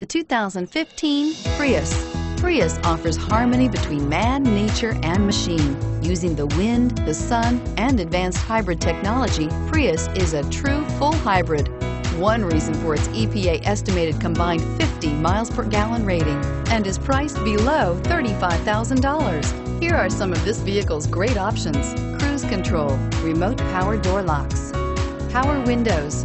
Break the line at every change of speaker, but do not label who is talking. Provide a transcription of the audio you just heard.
The 2015 Prius. Prius offers harmony between man, nature, and machine. Using the wind, the sun, and advanced hybrid technology, Prius is a true full hybrid. One reason for its EPA estimated combined 50 miles per gallon rating and is priced below $35,000. Here are some of this vehicle's great options. Cruise control, remote power door locks, power windows.